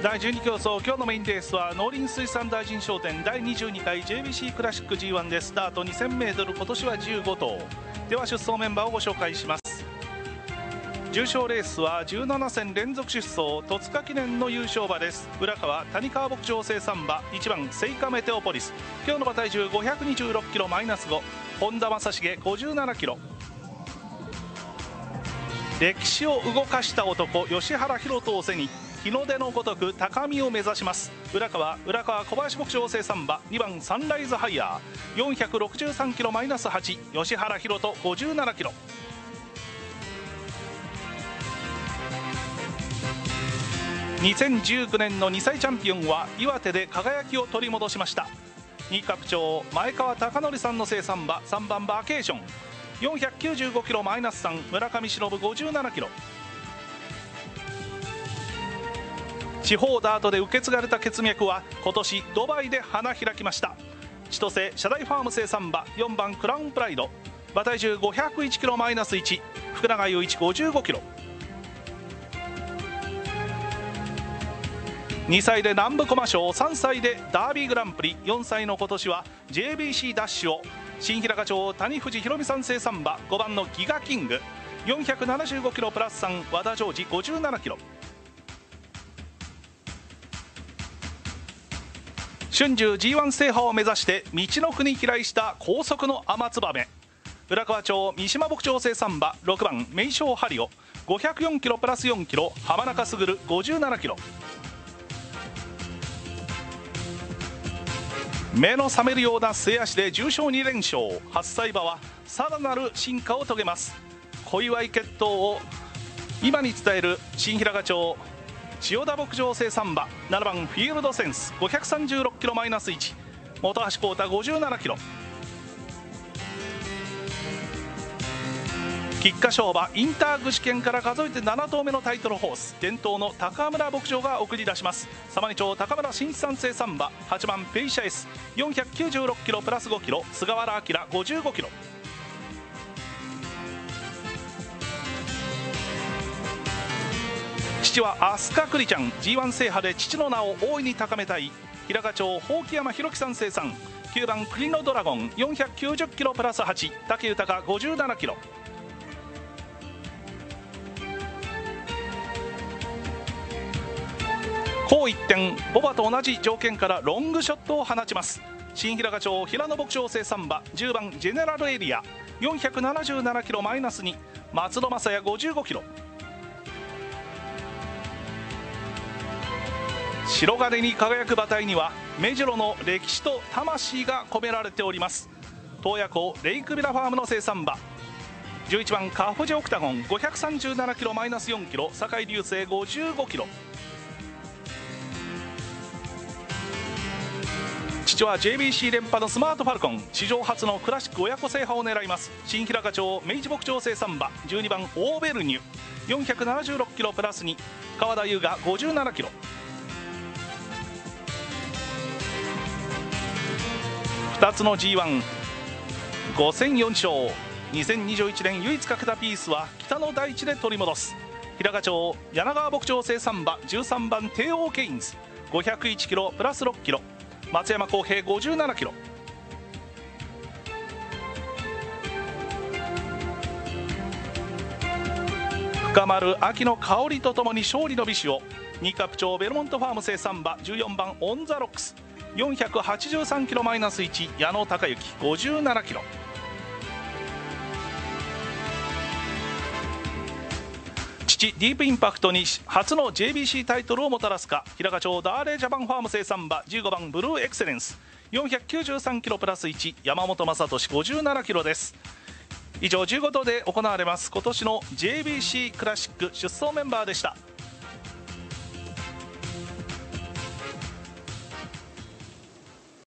第12競争今日のメインレースは農林水産大臣商店第22回 JBC クラシック G1 でスタート 2000m 今年は15頭。では出走メンバーをご紹介します。重賞レースは17戦連続出走戸塚記念の優勝馬です。浦川谷川牧場生産馬1番セイカメテオポリス。今日の馬体重526キロマイナス5本田正成57キロ。歴史を動かした男吉原宏斗を背に日の出のごとく高みを目指します。浦川浦川小林牧場生産馬2番サンライズハイヤー463キロマイナス8吉原宏斗57キロ。2019年の2歳チャンピオンは岩手で輝きを取り戻しました。新カ長前川貴則さんの生産馬3番バケーション。495キロマイナス3村上忍57キロ。地方ダートで受け継がれた血脈は今年ドバイで花開きました。千歳社大ファーム生産馬4番クラウンプライド。馬体重501キロマイナス1福永雄一55キロ。2歳で南部駒賞3歳でダービーグランプリ。4歳の今年は JBC ダッシュを新平課長谷藤博美さん生産馬5番のギガキング。475キロプラス3和田ジョージ57キロ。春秋 G1 制覇を目指して道の国飛来した高速の天燕浦河町三島牧場生産馬6番名称ハリオ。504キロプラス4キロ浜中卓57キロ。目の覚めるような末足で重賞2連勝。初歳馬はさらなる進化を遂げます。小祝決闘を今に伝える新平賀町千代田牧場生産馬。7番フィールドセンス。536キロマイナス1本橋幸太57キロ。菊花賞馬インター具志堅から数えて7頭目のタイトルホース伝統の高村牧場が送り出します。様似町高村新地産生産馬8番ペイシャエス496キロプラス5キロ菅原明55キロ。父は飛鳥栗ちゃん G1 制覇で父の名を大いに高めたい平賀町宝木山弘樹さん生産9番栗のドラゴン490キロプラス8武豊57キロ。こう一点ボバと同じ条件からロングショットを放ちます。新平賀町平野牧場生産馬10番ジェネラルエリア477キロマイナス2松野正也55キロ。白金に輝く馬体には目白の歴史と魂が込められております。洞爺湖レイクビラファームの生産馬11番カフジオクタゴン537キロマイナス4キロ酒井流星55キロ。父は JBC 連覇のスマートファルコン。史上初のクラシック親子制覇を狙います。新平賀町明治牧場生産馬。12番オーベルニュ476キロプラス2川田優雅57キロ。2つの G15 戦4勝。2021年唯一かけたピースは北の大地で取り戻す。平賀町柳川牧場生産馬。13番帝王ケインズ。501キロプラス6キロ。松山公平57キロ。深まる秋の香りとともに勝利の美酒を新カプ町ベルモントファーム生産馬14番オン・ザ・ロックス。483キロマイナス1矢野孝之57キロ。ディープインパクトに初の JBC タイトルをもたらすか。平賀町ダーレジャパンファーム生産馬15番ブルーエクセレンス。493キロプラス1山本昌俊57キロです。以上15度で行われます今年の JBC クラシック出走メンバーでした。